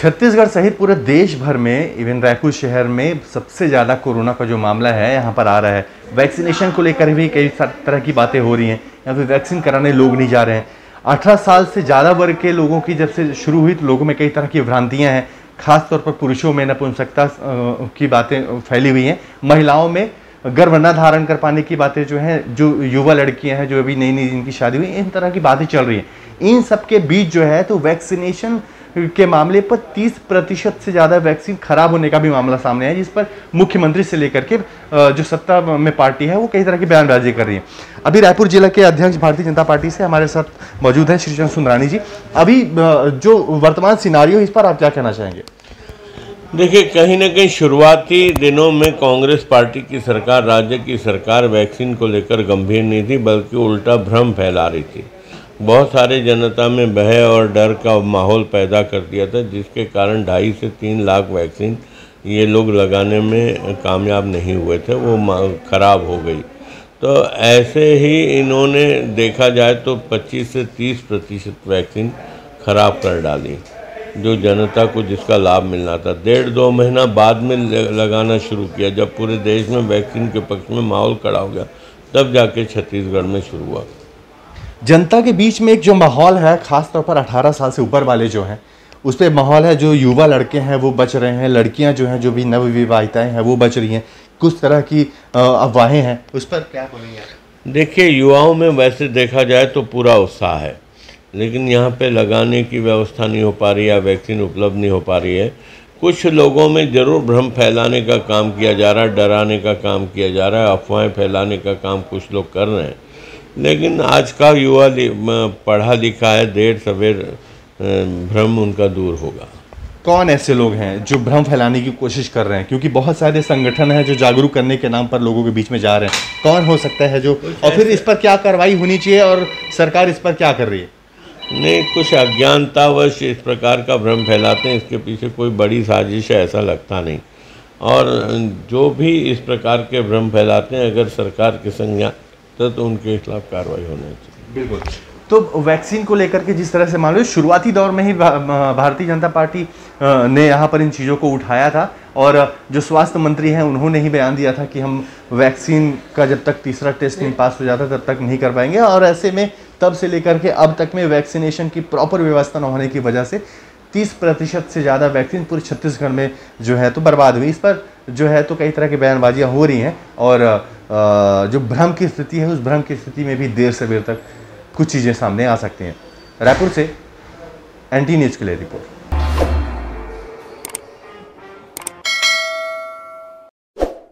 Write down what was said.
छत्तीसगढ़ सहित पूरे देश भर में इवन रायपुर शहर में, सबसे ज़्यादा कोरोना का जो मामला है, यहाँ पर आ रहा है। वैक्सीनेशन को लेकर भी कई तरह की बातें हो रही हैं। या फिर वैक्सीन कराने लोग नहीं जा रहे हैं। अठारह साल से ज़्यादा वर्ग के लोगों की जब से शुरू हुई तो लोगों में कई तरह की भ्रांतियाँ हैं। खासतौर पर पुरुषों में नपुंसकता की बातें फैली हुई हैं। महिलाओं में गर्भ न धारण कर पाने की बातें जो हैं, जो युवा लड़कियाँ हैं, जो अभी नई नई जिनकी शादी हुई, इन तरह की बातें चल रही हैं। इन सब के बीच जो है तो वैक्सीनेशन के मामले पर 30 प्रतिशत से ज़्यादा वैक्सीन खराब होने का भी मामला सामने है जिस पर मुख्यमंत्री से लेकर के जो सत्ता में पार्टी है, वो कई तरह की बयानबाजी कर रही है। अभी रायपुर जिला के अध्यक्ष भारतीय जनता पार्टी से हमारे साथ मौजूद हैं श्रीचंद सुंदरानी जी। अभी जो वर्तमान सिनारियो इस पर आप क्या कहना चाहेंगे? देखिए, कहीं ना कहीं शुरुआती दिनों में कांग्रेस पार्टी की सरकार, राज्य की सरकार वैक्सीन को लेकर गंभीर नहीं थी, बल्कि उल्टा भ्रम फैला रही थी। बहुत सारे जनता में भय और डर का माहौल पैदा कर दिया था, जिसके कारण ढाई से तीन लाख वैक्सीन ये लोग लगाने में कामयाब नहीं हुए थे, वो ख़राब हो गई। तो ऐसे ही इन्होंने देखा जाए तो 25 से 30 प्रतिशत वैक्सीन ख़राब कर डाली, जो जनता को जिसका लाभ मिलना था। डेढ़ दो महीना बाद में लगाना शुरू किया, जब पूरे देश में वैक्सीन के पक्ष में माहौल खड़ा हो गया, तब जाके छत्तीसगढ़ में शुरू हुआ। जनता के बीच में एक जो माहौल है, ख़ासतौर पर 18 साल से ऊपर वाले जो हैं, उस पर माहौल है जो युवा लड़के हैं, वो बच रहे हैं, लड़कियाँ जो हैं, जो भी नवविवाहिताएँ हैं, वो बच रही हैं। कुछ तरह की अफवाहें हैं, उस पर क्या बोलेंगे देखिए, युवाओं में वैसे देखा जाए तो पूरा उत्साह है, लेकिन यहाँ पे लगाने की व्यवस्था नहीं हो पा रही है वैक्सीन उपलब्ध नहीं हो पा रही है। कुछ लोगों में ज़रूर भ्रम फैलाने का काम किया जा रहा है, डराने का काम किया जा रहा है, अफवाहें फैलाने का काम कुछ लोग कर रहे हैं। लेकिन आज का युवा पढ़ा लिखा है देर सवेर भ्रम उनका दूर होगा। कौन ऐसे लोग हैं जो भ्रम फैलाने की कोशिश कर रहे हैं? क्योंकि बहुत सारे संगठन हैं जो जागरूक करने के नाम पर लोगों के बीच में जा रहे हैं। कौन हो सकता है जो और फिर इस पर क्या कार्रवाई होनी चाहिए और सरकार इस पर क्या कर रही है? नहीं कुछ अज्ञानतावश इस प्रकार का भ्रम फैलाते हैं इसके पीछे कोई बड़ी साजिश है ऐसा लगता नहीं। और जो भी इस प्रकार के भ्रम फैलाते हैं अगर सरकार के संज्ञा तो, तो उनके खिलाफ कार्रवाई होनी चाहिए। बिल्कुल। तो वैक्सीन को लेकर के जिस तरह से मान लो शुरुआती दौर में ही भारतीय जनता पार्टी ने यहाँ पर इन चीज़ों को उठाया था और जो स्वास्थ्य मंत्री हैं उन्होंने ही बयान दिया था कि हम वैक्सीन का जब तक तीसरा टेस्ट नहीं पास हो जाता तब तक नहीं कर पाएँगे और ऐसे में तब से लेकर के अब तक में वैक्सीनेशन की प्रॉपर व्यवस्था न होने की वजह से 30 प्रतिशत से ज़्यादा वैक्सीन पूरे छत्तीसगढ़ में जो है तो बर्बाद हुई। इस पर जो है तो कई तरह की बयानबाजियाँ हो रही हैं और जो भ्रम की स्थिति है, उस भ्रम की स्थिति में भी देर से देर तक कुछ चीज़ें सामने आ सकती हैं। रायपुर से एंटी न्यूज़ के लिए रिपोर्ट।